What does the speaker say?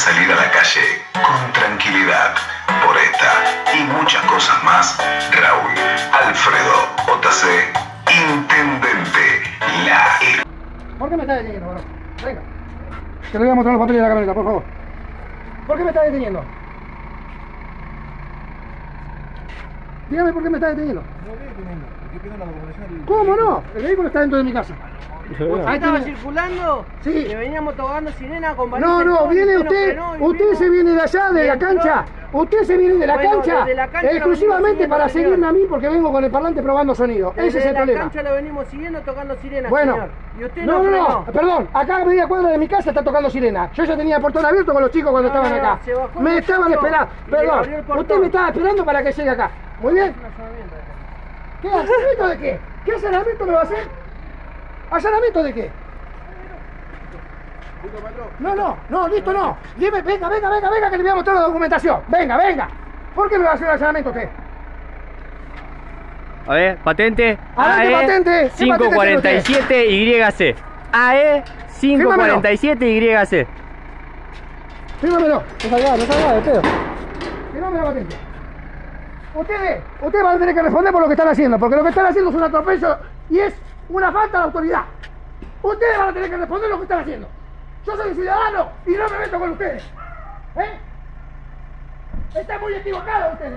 salir a la calle con tranquilidad. Por esta y muchas cosas más, Raúl Alfredo JC, Intendente La e ¿Por qué me está deteniendo, bro? Venga. Te voy a mostrar los papeles de la camioneta, por favor. ¿Por qué me está deteniendo? Dígame por qué me está deteniendo. ¿Cómo no? El vehículo está dentro de mi casa. ¿Usted estaba circulando? Sí. Que veníamos tocando sirena con No, no, viene usted, y usted se viene de allá, de y la cancha. Usted se viene de la Bueno, cancha, la exclusivamente para seguirme a mí porque vengo con el parlante probando sonido. Desde Ese es el la problema. cancha lo venimos siguiendo tocando sirena, Bueno, señor. Y usted no, no, no, no, perdón, acá a media cuadra de mi casa está tocando sirena. Yo ya tenía el portón abierto con los chicos cuando No, estaban no, acá. Me estaban esperando, y perdón, usted me estaba esperando para que llegue acá. Muy bien. ¿Qué allanamiento de qué? ¿Qué allanamiento me va a hacer? ¿Allanamiento de qué? No, no, no, listo, no. Dime, venga, venga, venga, venga, que le voy a mostrar la documentación. Venga, venga. ¿Por qué me va a hacer el allanamiento usted? A ver, patente. A ver, ¿qué patente? ¿Qué patente tiene 547 YC. AE 547 YC. Fírmamelo. No salga, no salga de pedo. Fírmame la patente. Ustedes, ustedes van a tener que responder por lo que están haciendo, porque lo que están haciendo es un atropello y es una falta de autoridad. Ustedes van a tener que responder lo que están haciendo. Yo soy ciudadano y no me meto con ustedes. ¿Eh? Están muy equivocados ustedes, ¿eh?